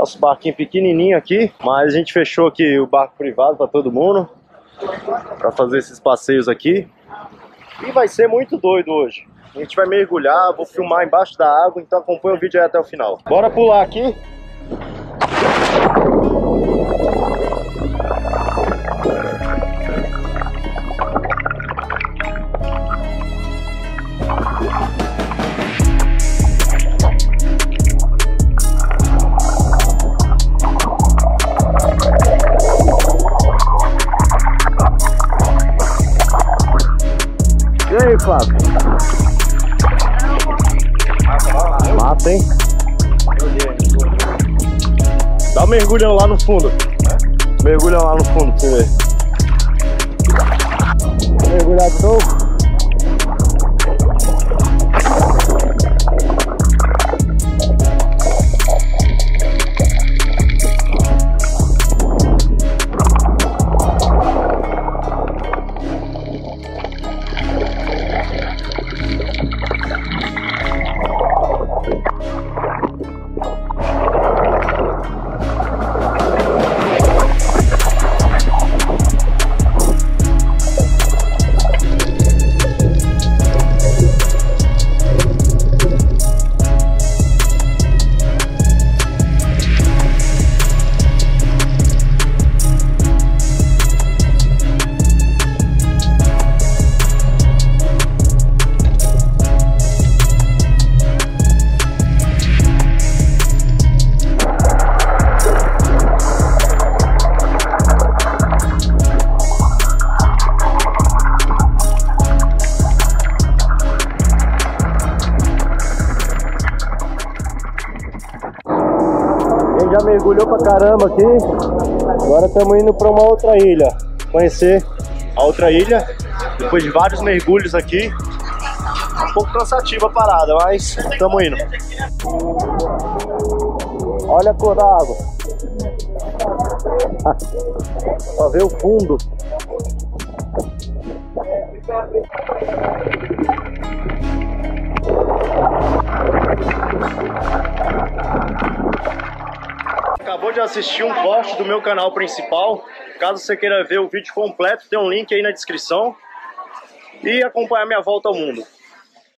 Nosso barquinho pequenininho aqui, mas a gente fechou aqui o barco privado para todo mundo. Para fazer esses passeios aqui. E vai ser muito doido hoje. A gente vai mergulhar, vou filmar embaixo da água, então acompanha o vídeo aí até o final. Bora pular aqui. Flávio? Mata, hein? Dá um mergulhão lá no fundo. Mergulhão lá no fundo pra você ver. Mergulhar já mergulhou pra caramba aqui. Agora estamos indo para uma outra ilha. Conhecer a outra ilha. Depois de vários mergulhos aqui. Um pouco cansativa a parada, mas estamos indo. Olha a cor da água. Pra ver o fundo. Acabou de assistir um corte do meu canal principal. Caso você queira ver o vídeo completo, tem um link aí na descrição. E acompanhar minha volta ao mundo.